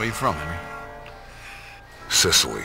Where you from, Henry? Sicily.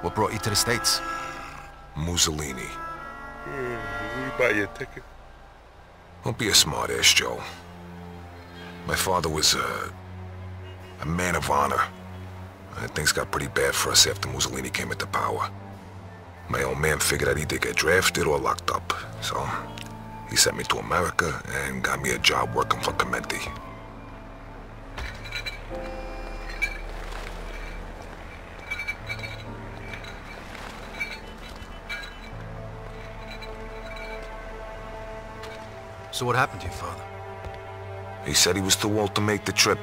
What brought you to the States? Mussolini. Mm, we buy you a ticket. Don't be a smartass, Joe. My father was a... a man of honor. And things got pretty bad for us after Mussolini came into power. My old man figured I'd either get drafted or locked up. So, he sent me to America and got me a job working for Clemente. So what happened to your father? He said he was too old to make the trip.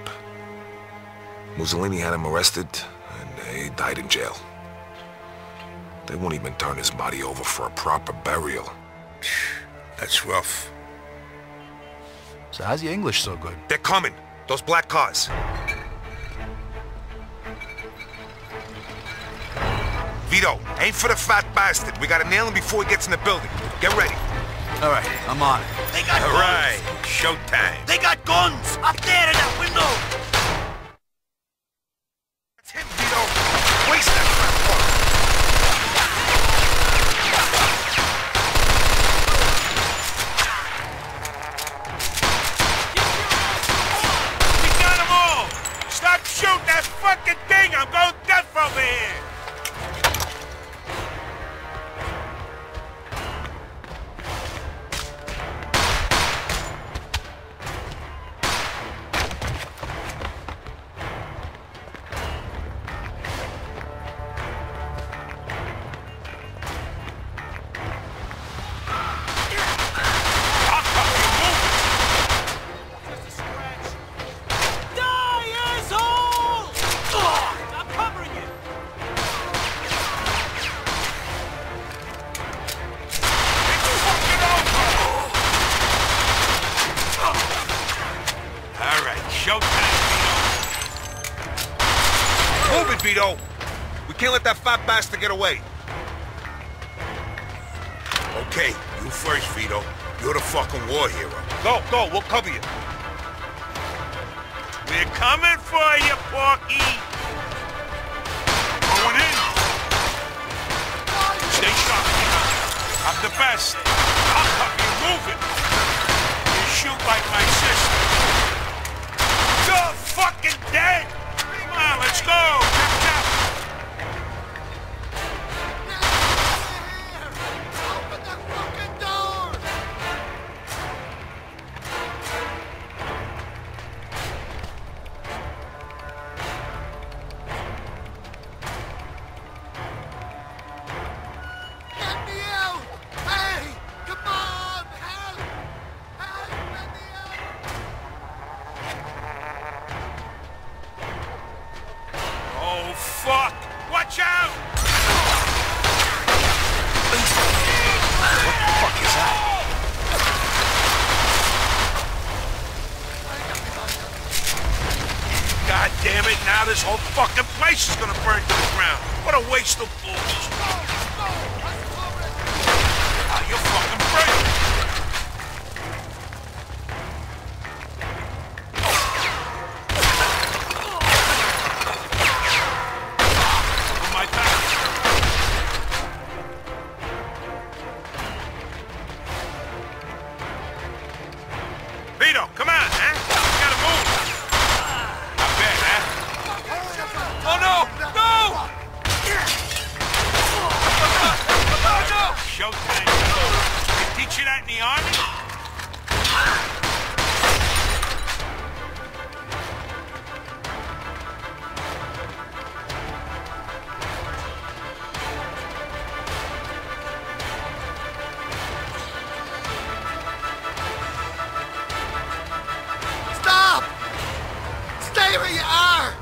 Mussolini had him arrested, and he died in jail. They won't even turn his body over for a proper burial. That's rough. So how's your English so good? They're coming! Those black cars! Vito, aim for the fat bastard. We gotta nail him before he gets in the building. Get ready. All right, I'm on it. They got All guns. right, showtime. They got guns up there in that window. That's him, Vito. Waste that that fat bastard get away. Okay, you first, Vito. You're the fucking war hero. Go, go. We'll cover you. We're coming for you, Porky. Going in. Stay sharp. I'm the best. I'll cover you. Move it. You shoot like my sister. You're fucking dead. Fucking place is gonna burn to the ground. What a waste of bullets. In the army? Stop! Stay where you are!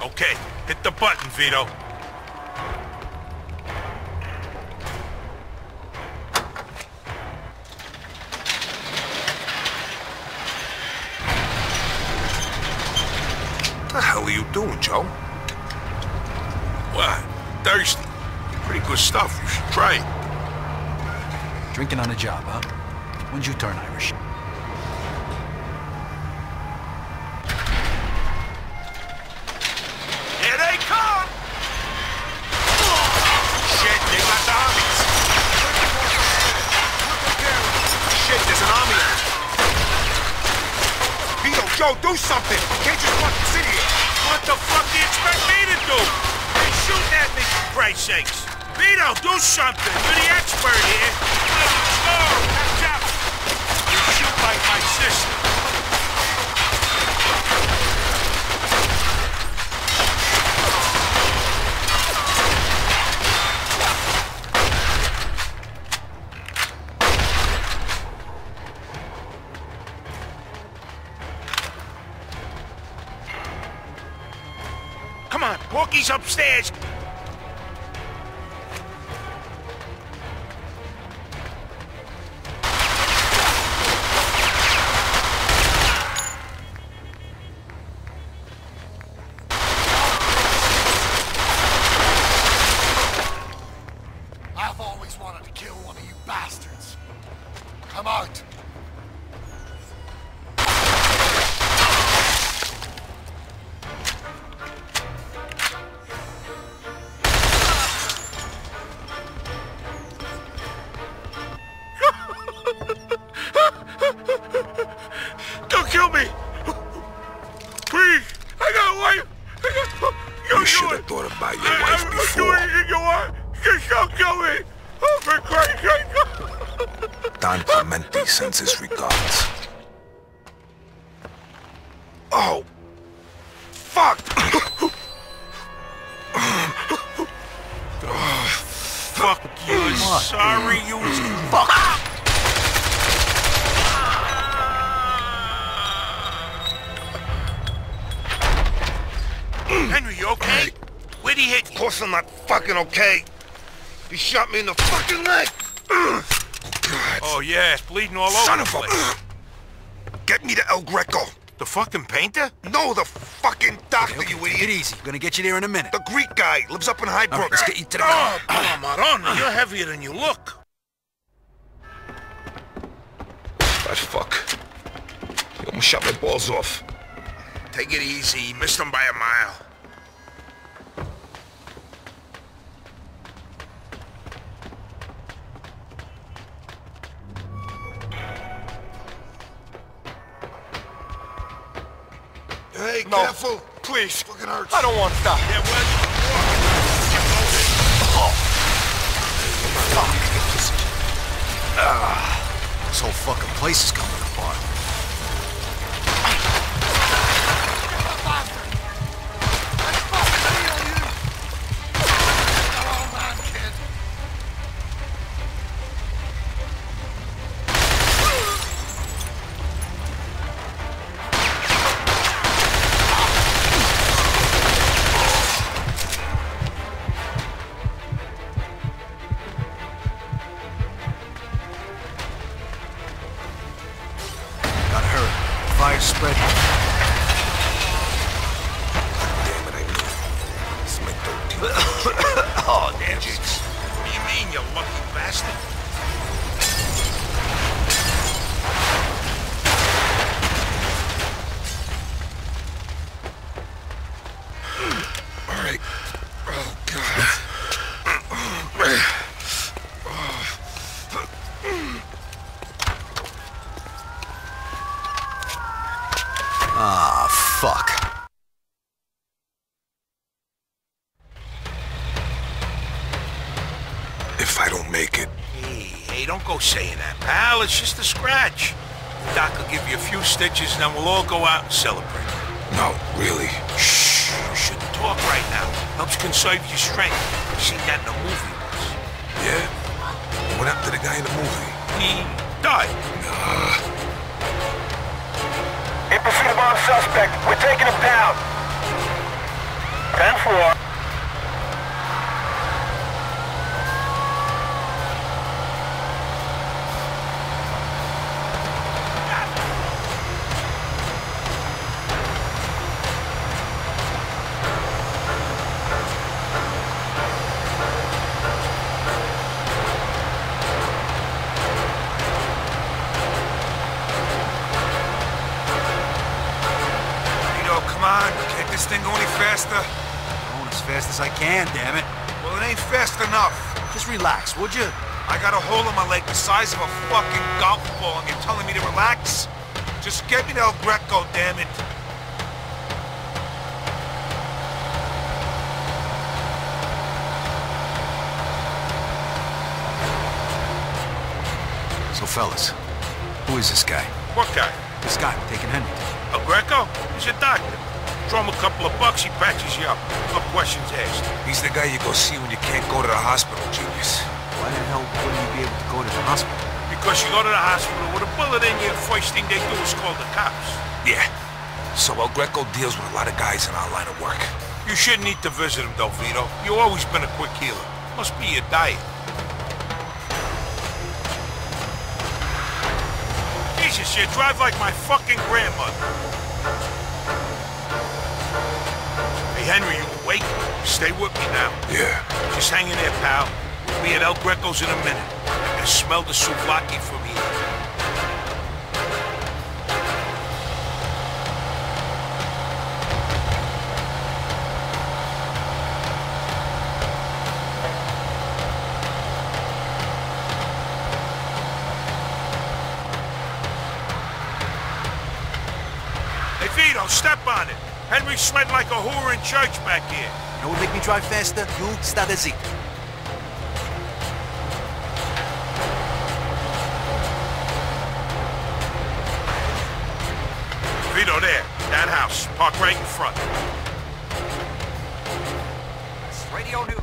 Okay, hit the button, Vito. What the hell are you doing, Joe? What? Thirsty? Pretty good stuff. You should try it. Drinking on the job, huh? When'd you turn Irish? Joe, do something. I Can't just fucking sit here. What the fuck do you expect me to do? They're shooting at me, for Christ's sakes. Vito, do something. You're the expert here. Let's go. Catch up. You shoot like my sister. Come on, Porky's upstairs. Just don't kill me! Oh, for Christ's sake! Don Clemente sends his regards. Oh! Fuck! Fuck you! Sorry, you... Fuck! Henry, you okay? Where'd he hit Of you? course I'm not fucking okay. He shot me in the fucking leg. Oh, God. Oh, yeah, it's bleeding all Son over Son of a... Get me to El Greco. The fucking painter? No, the fucking doctor, you idiot. Get idiot. easy. Gonna get you there in a minute. The Greek guy lives up in High All right, Brook. let's get you to the... Oh, come on, you're heavier than you look. That fuck. He almost shot my balls off. Take it easy. You missed him by a mile. No. careful. Please. Fucking hurts. I don't want to die. Yeah, well, oh. ah. This whole fucking place is coming If I don't make it, Hey, hey, don't go saying that, pal. It's just a scratch. Doc will give you a few stitches, and then we'll all go out and celebrate. no, really. Shh, you shouldn't talk right now. Helps conserve your strength. I've seen that in the movie once. Yeah? What happened to the guy in the movie? He died. In pursuit of armed suspect. We're taking him down. 10-4. On, can't this thing go any faster? Going as fast as I can, damn it. Well, it ain't fast enough. Just relax, would you? I got a hole in my leg the size of a fucking golf ball, and you're telling me to relax? Just get me to El Greco, damn it. So, fellas, who is this guy? What guy? This guy taking Henry. El Greco? He's your doctor. Throw him a couple of bucks, he patches you up. No questions asked. He's the guy you go see when you can't go to the hospital, genius. Why the hell wouldn't you be able to go to the hospital? Because you go to the hospital with a bullet in you, the first thing they do is call the cops. Yeah. So El Greco deals with a lot of guys in our line of work. You shouldn't need to visit him, though, Vito. You've always been a quick healer. Must be your diet. Jesus, you drive like my fucking grandmother. Henry, you awake? Stay with me now. Yeah. Just hang in there, pal. We'll be at El Greco's in a minute. I can smell the souvlaki from here. Hey, Vito, step on it. Henry sweating like a whore in church back here. You know what make me drive faster? You start a zeke. Vito, there. That house. Park right in front. Radio new.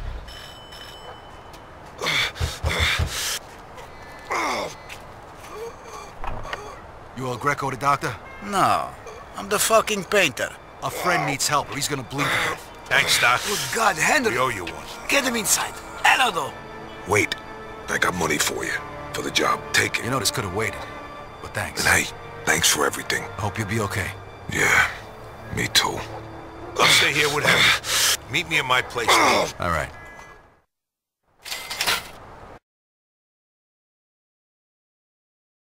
You El Greco, the doctor? No, I'm the fucking painter. A friend needs help, or he's gonna bleed to death. Thanks, Doc. Good God, Henry! We owe you one. Get him inside. Hello. Wait. I got money for you. For the job. Take it. You know this could have waited, but thanks. And hey, thanks for everything. I hope you'll be okay. Yeah. Me too. I'll stay here with Henry. Meet me at my place. All right.